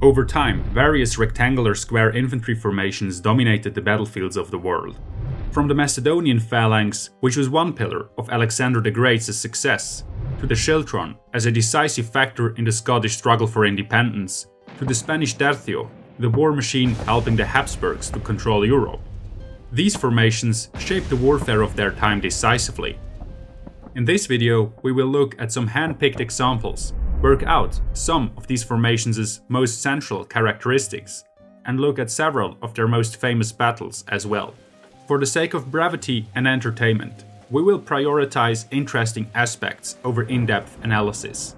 Over time, various rectangular square infantry formations dominated the battlefields of the world. From the Macedonian phalanx, which was one pillar of Alexander the Great's success, to the Schiltron as a decisive factor in the Scottish struggle for independence, to the Spanish Tercio, the war machine helping the Habsburgs to control Europe. These formations shaped the warfare of their time decisively. In this video, we will look at some hand-picked examples work out some of these formations' most central characteristics, and look at several of their most famous battles as well. For the sake of brevity and entertainment, we will prioritize interesting aspects over in-depth analysis.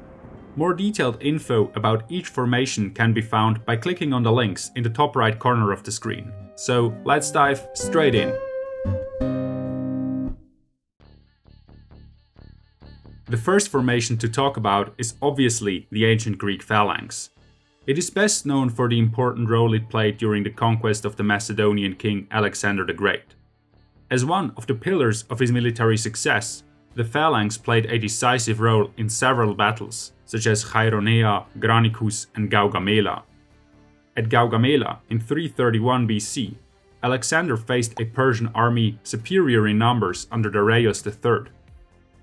More detailed info about each formation can be found by clicking on the links in the top right corner of the screen. So let's dive straight in. The first formation to talk about is obviously the ancient Greek phalanx. It is best known for the important role it played during the conquest of the Macedonian king Alexander the Great. As one of the pillars of his military success, the phalanx played a decisive role in several battles, such as Chaeronea, Granicus and Gaugamela. At Gaugamela in 331 BC, Alexander faced a Persian army superior in numbers under Darius III.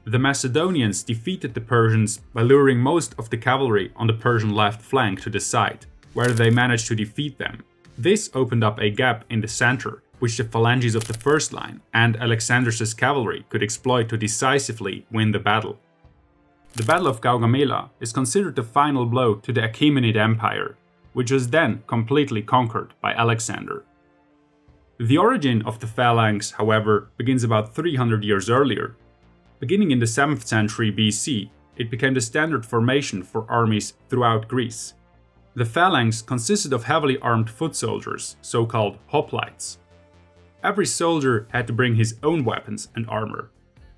The Macedonians defeated the Persians by luring most of the cavalry on the Persian left flank to the side, where they managed to defeat them. This opened up a gap in the center, which the phalanges of the first line and Alexander's cavalry could exploit to decisively win the battle. The Battle of Gaugamela is considered the final blow to the Achaemenid Empire, which was then completely conquered by Alexander. The origin of the phalanx, however, begins about 300 years earlier Beginning in the 7th century BC, it became the standard formation for armies throughout Greece. The phalanx consisted of heavily armed foot soldiers, so-called hoplites. Every soldier had to bring his own weapons and armor.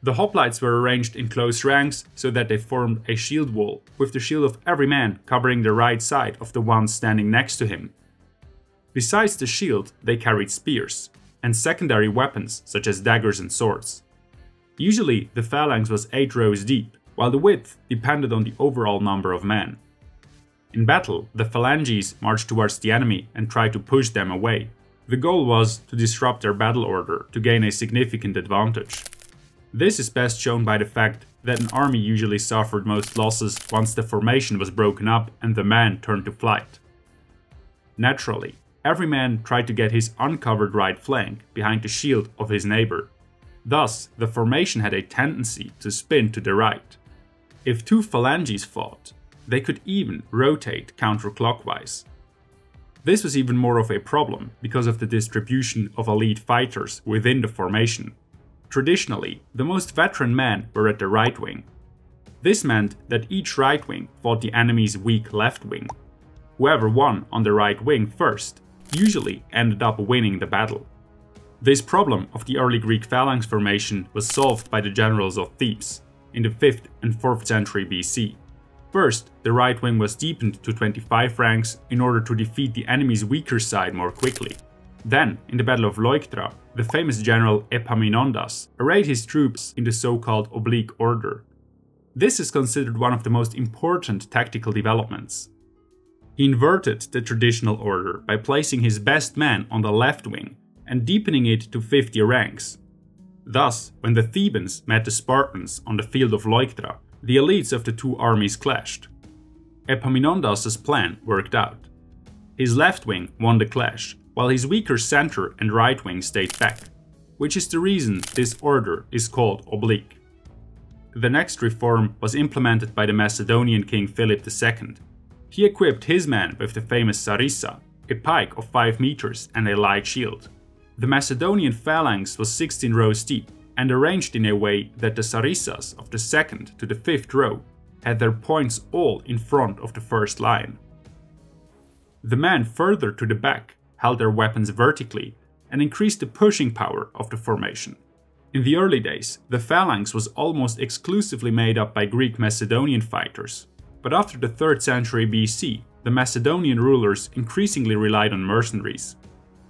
The hoplites were arranged in close ranks so that they formed a shield wall, with the shield of every man covering the right side of the one standing next to him. Besides the shield, they carried spears, and secondary weapons such as daggers and swords. Usually, the phalanx was 8 rows deep, while the width depended on the overall number of men. In battle, the phalanges marched towards the enemy and tried to push them away. The goal was to disrupt their battle order to gain a significant advantage. This is best shown by the fact that an army usually suffered most losses once the formation was broken up and the men turned to flight. Naturally, every man tried to get his uncovered right flank behind the shield of his neighbor. Thus, the formation had a tendency to spin to the right. If two phalanges fought, they could even rotate counterclockwise. This was even more of a problem because of the distribution of elite fighters within the formation. Traditionally, the most veteran men were at the right wing. This meant that each right wing fought the enemy's weak left wing. Whoever won on the right wing first usually ended up winning the battle. This problem of the early Greek phalanx formation was solved by the generals of Thebes in the 5th and 4th century BC. First, the right wing was deepened to 25 ranks in order to defeat the enemy's weaker side more quickly. Then, in the Battle of Leuctra, the famous general Epaminondas arrayed his troops in the so-called oblique order. This is considered one of the most important tactical developments. He inverted the traditional order by placing his best men on the left wing and deepening it to 50 ranks. Thus, when the Thebans met the Spartans on the field of Leuctra, the elites of the two armies clashed. Epaminondas's plan worked out. His left wing won the clash, while his weaker center and right wing stayed back, which is the reason this order is called oblique. The next reform was implemented by the Macedonian king Philip II. He equipped his men with the famous sarissa, a pike of 5 meters and a light shield. The Macedonian phalanx was 16 rows deep and arranged in a way that the sarissas of the second to the fifth row had their points all in front of the first line. The men further to the back held their weapons vertically and increased the pushing power of the formation. In the early days, the phalanx was almost exclusively made up by Greek Macedonian fighters, but after the 3rd century BC, the Macedonian rulers increasingly relied on mercenaries.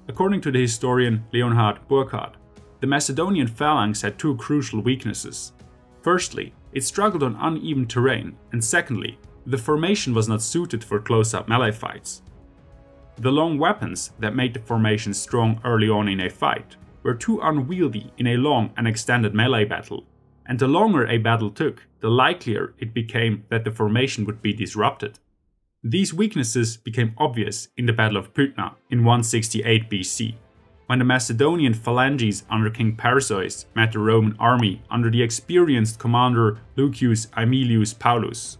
According to the historian Leonhard Burckhardt, the Macedonian phalanx had two crucial weaknesses. Firstly, it struggled on uneven terrain, and secondly, the formation was not suited for close-up melee fights. the long weapons that made the formation strong early on in a fight were too unwieldy in a long and extended melee battle, and the longer a battle took, the likelier it became that the formation would be disrupted. These weaknesses became obvious in the Battle of Pydna in 168 BC, when the Macedonian phalanges under King Perseus met the Roman army under the experienced commander Lucius Aemilius Paulus.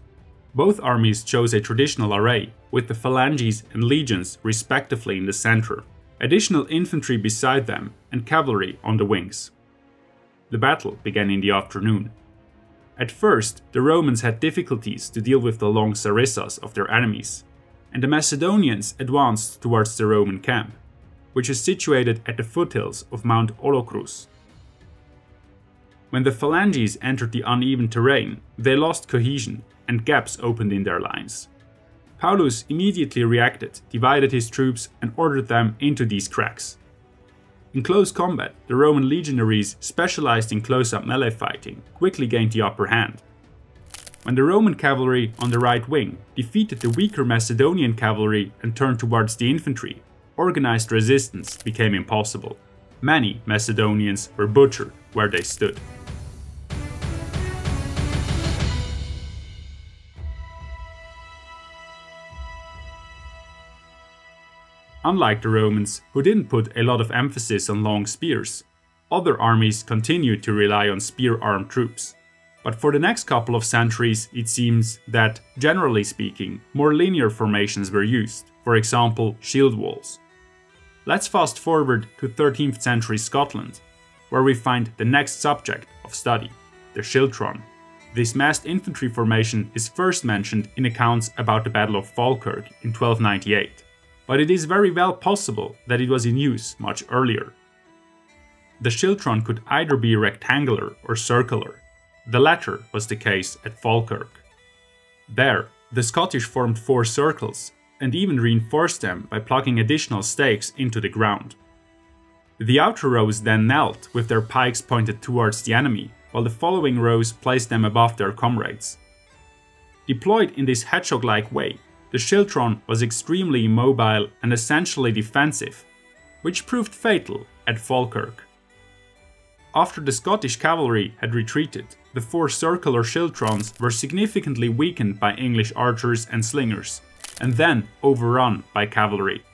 Both armies chose a traditional array, with the phalanges and legions respectively in the center, additional infantry beside them, and cavalry on the wings. The battle began in the afternoon. At first, the Romans had difficulties to deal with the long sarissas of their enemies, and the Macedonians advanced towards the Roman camp, which is situated at the foothills of Mount Olocrus. When the phalanges entered the uneven terrain, they lost cohesion and gaps opened in their lines. Paulus immediately reacted, divided his troops, and ordered them into these cracks. In close combat, the Roman legionaries, specialized in close up melee fighting, quickly gained the upper hand. When the Roman cavalry on the right wing defeated the weaker Macedonian cavalry and turned towards the infantry, organized resistance became impossible. Many Macedonians were butchered where they stood. Unlike the Romans, who didn't put a lot of emphasis on long spears, other armies continued to rely on spear-armed troops. But for the next couple of centuries, it seems that, generally speaking, more linear formations were used, for example, shield walls. Let's fast forward to 13th century Scotland, where we find the next subject of study, the Schiltron. This massed infantry formation is first mentioned in accounts about the Battle of Falkirk in 1298 but it is very well possible that it was in use much earlier. The schiltron could either be rectangular or circular. The latter was the case at Falkirk. There, the Scottish formed four circles and even reinforced them by plugging additional stakes into the ground. The outer rows then knelt with their pikes pointed towards the enemy, while the following rows placed them above their comrades. Deployed in this hedgehog-like way, the Schiltron was extremely immobile and essentially defensive, which proved fatal at Falkirk. After the Scottish cavalry had retreated, the four circular Schiltrons were significantly weakened by English archers and slingers, and then overrun by cavalry.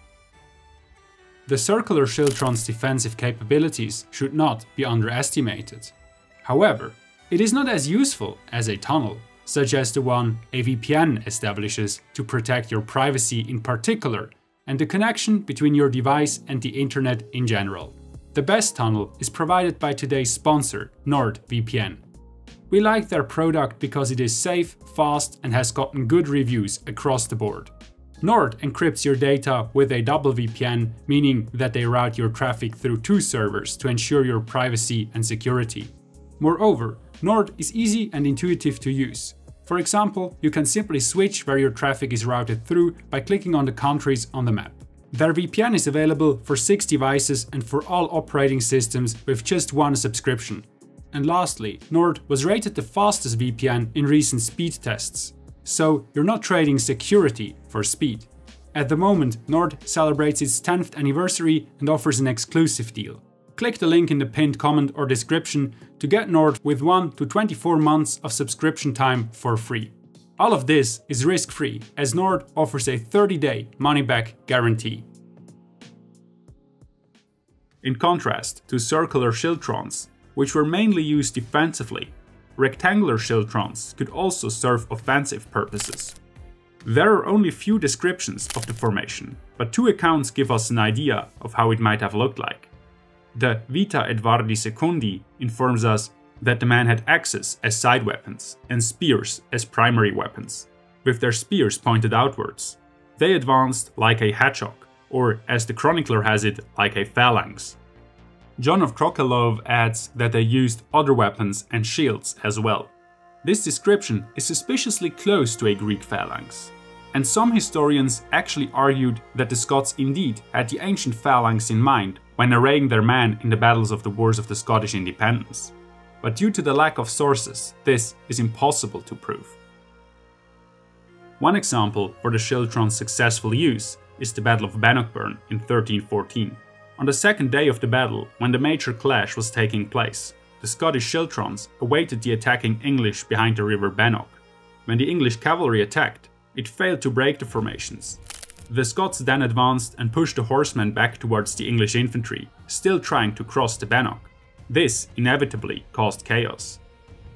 The circular Schiltron's defensive capabilities should not be underestimated. However, it is not as useful as a tunnel such as the one VPN establishes to protect your privacy in particular and the connection between your device and the internet in general. The best tunnel is provided by today's sponsor, NordVPN. We like their product because it is safe, fast and has gotten good reviews across the board. Nord encrypts your data with a double VPN, meaning that they route your traffic through two servers to ensure your privacy and security. Moreover, Nord is easy and intuitive to use. For example, you can simply switch where your traffic is routed through by clicking on the countries on the map. Their VPN is available for 6 devices and for all operating systems with just one subscription. And lastly, Nord was rated the fastest VPN in recent speed tests. So you're not trading security for speed. At the moment, Nord celebrates its 10th anniversary and offers an exclusive deal click the link in the pinned comment or description to get Nord with 1 to 24 months of subscription time for free. All of this is risk-free as Nord offers a 30-day money-back guarantee. In contrast to circular Schiltrons, which were mainly used defensively, rectangular Schiltrons could also serve offensive purposes. There are only few descriptions of the formation, but two accounts give us an idea of how it might have looked like. The Vita Edwardi Secundi informs us that the men had axes as side weapons and spears as primary weapons, with their spears pointed outwards. They advanced like a hedgehog, or as the chronicler has it, like a phalanx. John of Trokelowe adds that they used other weapons and shields as well. This description is suspiciously close to a Greek phalanx, and some historians actually argued that the Scots indeed had the ancient phalanx in mind when arraying their men in the battles of the Wars of the Scottish Independence. But due to the lack of sources, this is impossible to prove. One example for the Schiltron's successful use is the Battle of Bannockburn in 1314. On the second day of the battle, when the major clash was taking place, the Scottish schiltrons awaited the attacking English behind the river Bannock. When the English cavalry attacked, it failed to break the formations. The Scots then advanced and pushed the horsemen back towards the English infantry, still trying to cross the Bannock. This inevitably caused chaos.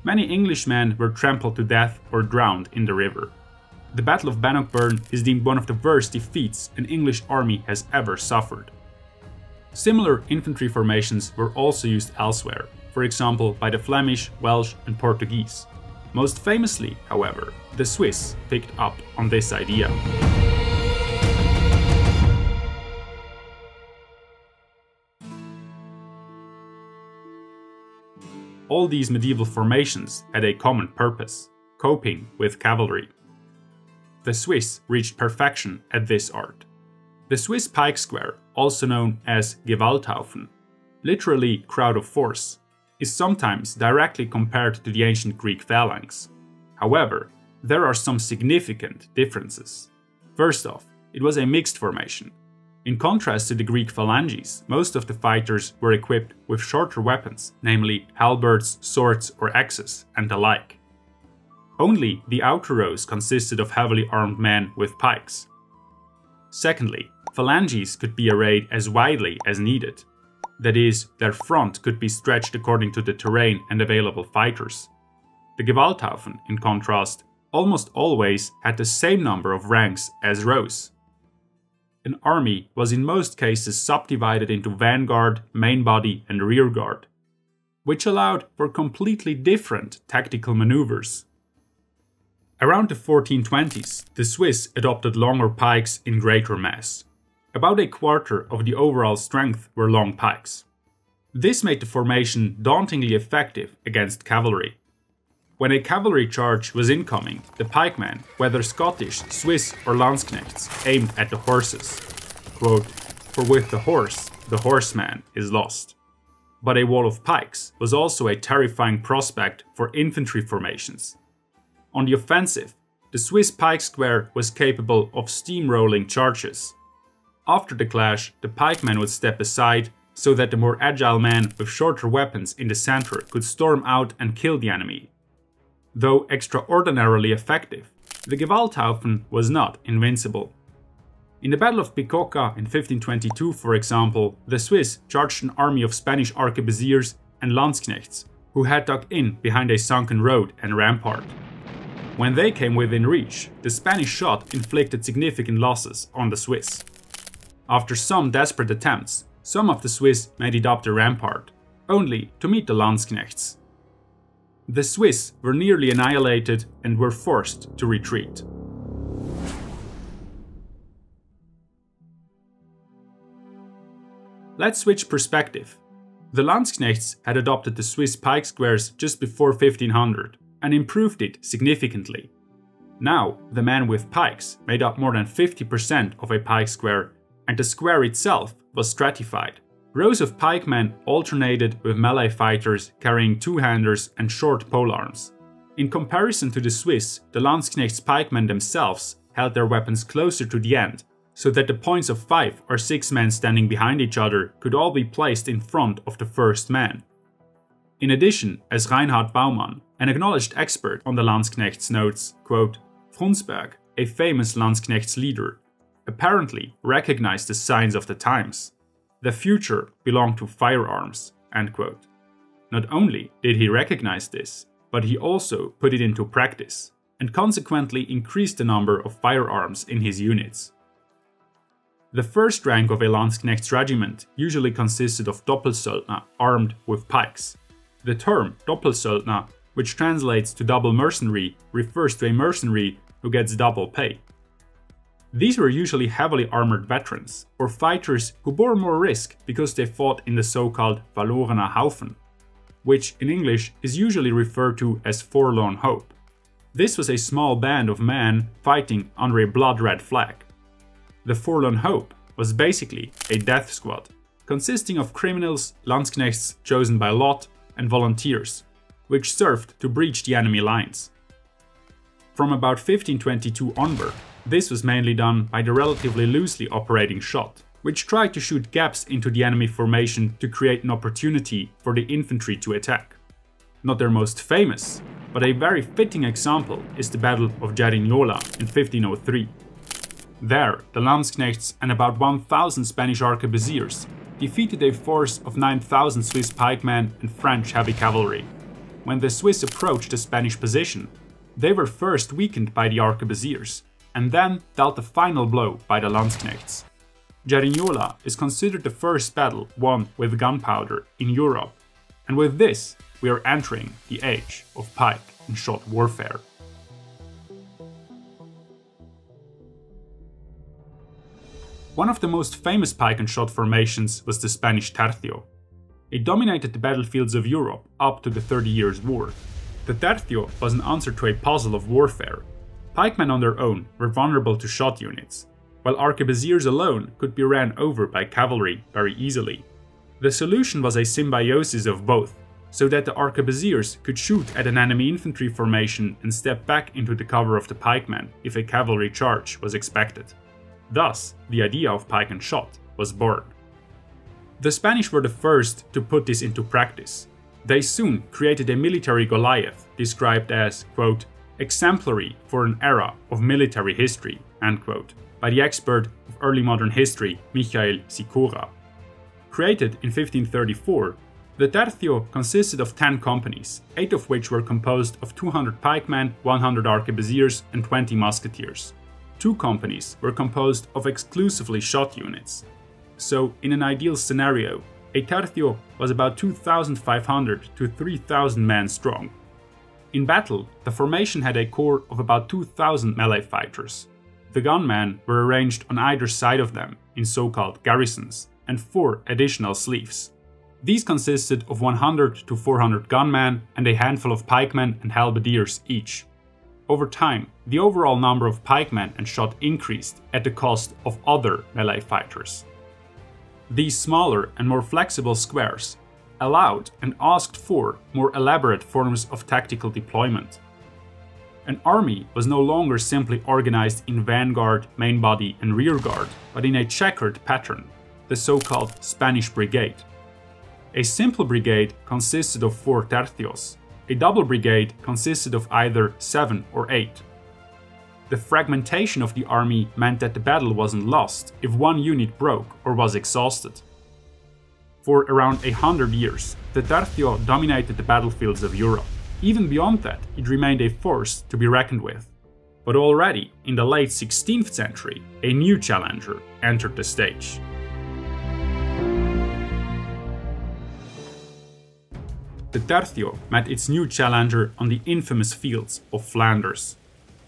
Many Englishmen were trampled to death or drowned in the river. The Battle of Bannockburn is deemed one of the worst defeats an English army has ever suffered. Similar infantry formations were also used elsewhere, for example by the Flemish, Welsh and Portuguese. Most famously, however, the Swiss picked up on this idea. All these medieval formations had a common purpose, coping with cavalry. The Swiss reached perfection at this art. The Swiss pike square, also known as Gewalthaufen, literally crowd of force, is sometimes directly compared to the ancient Greek phalanx. However, there are some significant differences. First off, it was a mixed formation. In contrast to the Greek phalanges, most of the fighters were equipped with shorter weapons, namely halberds, swords or axes, and the like. Only the outer rows consisted of heavily armed men with pikes. Secondly, Phalanges could be arrayed as widely as needed. That is, their front could be stretched according to the terrain and available fighters. The Gewalthaufen, in contrast, almost always had the same number of ranks as rows. An army was in most cases subdivided into vanguard, main body, and rearguard, which allowed for completely different tactical maneuvers. Around the 1420s, the Swiss adopted longer pikes in greater mass, about a quarter of the overall strength were long pikes. This made the formation dauntingly effective against cavalry. When a cavalry charge was incoming, the pikemen, whether Scottish, Swiss or Landsknechts, aimed at the horses. Quote, For with the horse, the horseman is lost. But a wall of pikes was also a terrifying prospect for infantry formations. On the offensive, the Swiss pike square was capable of steamrolling charges, after the clash, the pikemen would step aside so that the more agile men with shorter weapons in the center could storm out and kill the enemy. Though extraordinarily effective, the Gewalthaufen was not invincible. In the Battle of Bicocca in 1522, for example, the Swiss charged an army of Spanish arquebusiers and landsknechts who had dug in behind a sunken road and rampart. When they came within reach, the Spanish shot inflicted significant losses on the Swiss. After some desperate attempts, some of the Swiss made it up the rampart, only to meet the Landsknechts. The Swiss were nearly annihilated and were forced to retreat. Let's switch perspective. The Landsknechts had adopted the Swiss pike squares just before 1500 and improved it significantly. Now, the men with pikes made up more than 50% of a pike square and the square itself was stratified. Rows of pikemen alternated with melee fighters carrying two-handers and short polearms. In comparison to the Swiss, the Landsknecht's pikemen themselves held their weapons closer to the end, so that the points of five or six men standing behind each other could all be placed in front of the first man. In addition, as Reinhard Baumann, an acknowledged expert on the Landsknechts notes, quote, Frundsberg, a famous Landsknechts leader, apparently recognized the signs of the times. The future belonged to firearms. Not only did he recognize this, but he also put it into practice, and consequently increased the number of firearms in his units. The first rank of a Landsknecht's regiment usually consisted of Doppelsöldner armed with pikes. The term Doppelsöldner, which translates to double mercenary, refers to a mercenary who gets double pay. These were usually heavily armored veterans, or fighters who bore more risk because they fought in the so-called Verlorener Haufen, which in English is usually referred to as Forlorn Hope. This was a small band of men fighting under a blood-red flag. The Forlorn Hope was basically a death squad, consisting of criminals, Landsknechts chosen by lot, and volunteers, which served to breach the enemy lines. From about 1522 onward, this was mainly done by the relatively loosely operating shot, which tried to shoot gaps into the enemy formation to create an opportunity for the infantry to attack. Not their most famous, but a very fitting example is the Battle of Cerignola in 1503. There, the Landsknechts and about 1000 Spanish arquebusiers defeated a force of 9000 Swiss pikemen and French heavy cavalry. When the Swiss approached the Spanish position, they were first weakened by the arquebusiers, and then dealt the final blow by the Landsknechts. Cerignola is considered the first battle won with gunpowder in Europe, and with this, we are entering the age of pike and shot warfare. One of the most famous pike and shot formations was the Spanish Tercio. It dominated the battlefields of Europe up to the Thirty Years' War. The Tercio was an answer to a puzzle of warfare. Pikemen on their own were vulnerable to shot units, while arquebusiers alone could be ran over by cavalry very easily. The solution was a symbiosis of both, so that the arquebusiers could shoot at an enemy infantry formation and step back into the cover of the pikemen if a cavalry charge was expected. Thus, the idea of pike and shot was born. The Spanish were the first to put this into practice. They soon created a military Goliath described as, quote, exemplary for an era of military history, quote, by the expert of early modern history Michael Sikora. Created in 1534, the Tercio consisted of 10 companies, 8 of which were composed of 200 pikemen, 100 arquebusiers, and 20 musketeers. Two companies were composed of exclusively shot units. So, in an ideal scenario, a tercio was about 2,500 to 3,000 men strong. In battle, the formation had a core of about 2,000 melee fighters. The gunmen were arranged on either side of them in so called garrisons, and four additional sleeves. These consisted of 100 to 400 gunmen and a handful of pikemen and halberdiers each. Over time, the overall number of pikemen and shot increased at the cost of other melee fighters. These smaller and more flexible squares allowed and asked for more elaborate forms of tactical deployment. An army was no longer simply organized in vanguard, main body, and rear guard, but in a checkered pattern, the so called Spanish Brigade. A simple brigade consisted of four tercios, a double brigade consisted of either 7 or 8. The fragmentation of the army meant that the battle wasn't lost if one unit broke or was exhausted. For around a hundred years, the Tercio dominated the battlefields of Europe. Even beyond that, it remained a force to be reckoned with. But already, in the late 16th century, a new challenger entered the stage. the Tercio met its new challenger on the infamous fields of Flanders.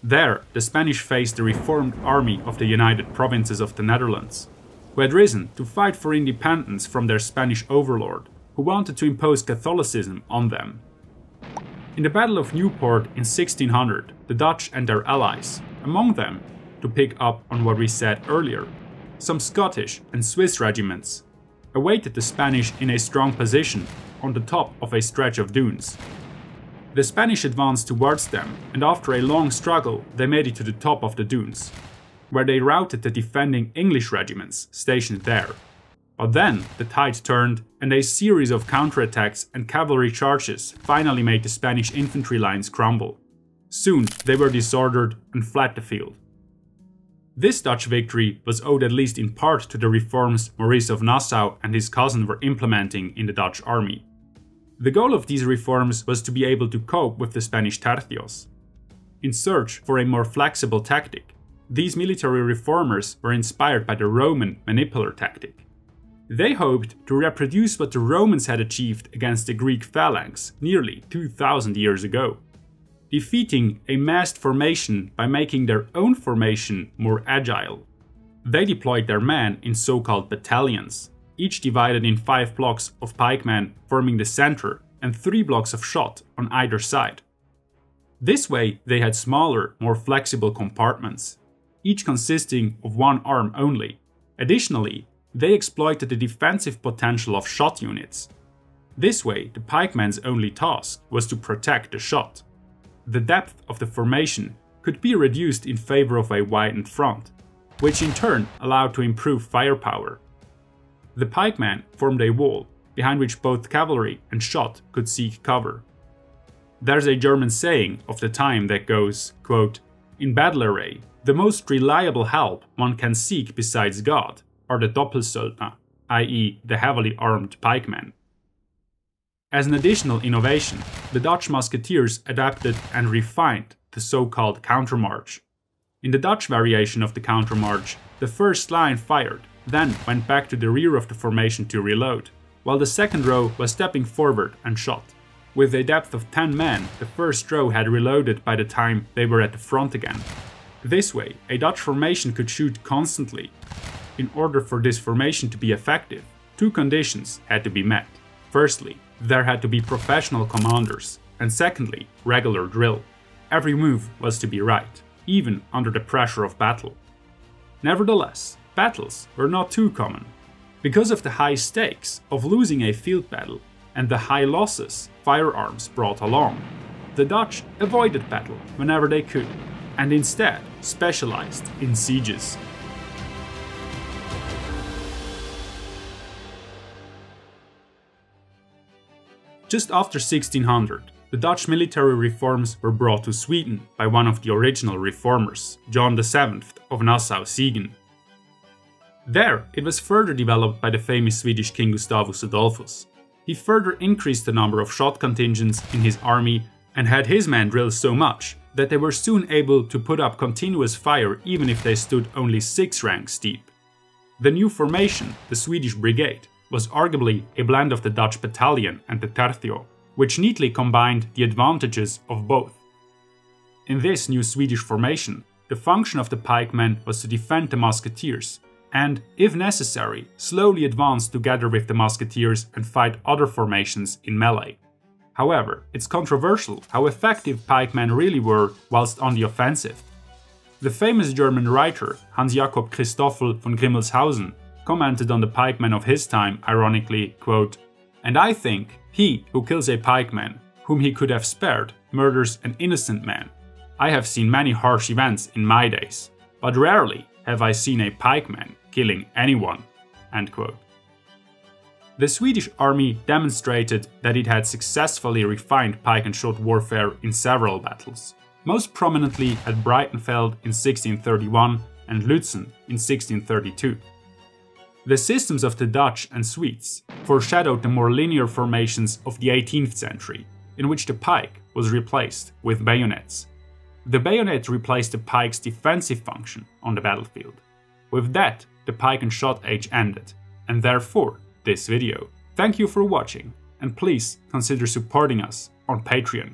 There, the Spanish faced the reformed army of the United Provinces of the Netherlands, who had risen to fight for independence from their Spanish overlord, who wanted to impose Catholicism on them. In the Battle of Nieuport in 1600, the Dutch and their allies, among them, to pick up on what we said earlier, some Scottish and Swiss regiments, awaited the Spanish in a strong position on the top of a stretch of dunes. The Spanish advanced towards them, and after a long struggle, they made it to the top of the dunes, where they routed the defending English regiments stationed there. But then the tide turned, and a series of counterattacks and cavalry charges finally made the Spanish infantry lines crumble. Soon they were disordered and fled the field. This Dutch victory was owed at least in part to the reforms Maurice of Nassau and his cousin were implementing in the Dutch army. The goal of these reforms was to be able to cope with the Spanish tercios. In search for a more flexible tactic, these military reformers were inspired by the Roman manipular tactic. They hoped to reproduce what the Romans had achieved against the Greek phalanx nearly 2000 years ago, defeating a massed formation by making their own formation more agile. They deployed their men in so called battalions, each divided in five blocks of pikemen forming the center and three blocks of shot on either side. This way, they had smaller, more flexible compartments, each consisting of one arm only. Additionally, they exploited the defensive potential of shot units. This way, the pikeman's only task was to protect the shot. The depth of the formation could be reduced in favor of a widened front, which in turn allowed to improve firepower. The pikemen formed a wall behind which both cavalry and shot could seek cover. There's a German saying of the time that goes, quote, In battle array, the most reliable help one can seek besides God are the Doppelsöldner, i.e., the heavily armed pikemen. As an additional innovation, the Dutch musketeers adapted and refined the so-called countermarch. In the Dutch variation of the countermarch, the first line fired, then went back to the rear of the formation to reload, while the second row was stepping forward and shot. With a depth of 10 men, the first row had reloaded by the time they were at the front again. This way, a Dutch formation could shoot constantly. In order for this formation to be effective, two conditions had to be met. Firstly, there had to be professional commanders, and secondly, regular drill. Every move was to be right, even under the pressure of battle. Nevertheless, battles were not too common. Because of the high stakes of losing a field battle and the high losses firearms brought along, the Dutch avoided battle whenever they could, and instead specialized in sieges. Just after 1600, the Dutch military reforms were brought to Sweden by one of the original reformers, John VII of Nassau-Siegen. There, it was further developed by the famous Swedish king Gustavus Adolphus. He further increased the number of shot contingents in his army and had his men drill so much that they were soon able to put up continuous fire even if they stood only six ranks deep. The new formation, the Swedish Brigade, was arguably a blend of the Dutch battalion and the Tercio, which neatly combined the advantages of both. In this new Swedish formation, the function of the pikemen was to defend the musketeers, and, if necessary, slowly advance together with the musketeers and fight other formations in melee. However, it's controversial how effective pikemen really were whilst on the offensive. The famous German writer Hans Jakob Christoffel von Grimmelshausen commented on the pikemen of his time, ironically, quote, And I think he who kills a pikeman, whom he could have spared, murders an innocent man. I have seen many harsh events in my days, but rarely have I seen a pikeman killing anyone. The Swedish army demonstrated that it had successfully refined pike and shot warfare in several battles, most prominently at Breitenfeld in 1631 and Lützen in 1632. The systems of the Dutch and Swedes foreshadowed the more linear formations of the 18th century, in which the pike was replaced with bayonets. The bayonet replaced the pike's defensive function on the battlefield. With that, the pike and shot age ended, and therefore this video. Thank you for watching, and please consider supporting us on Patreon.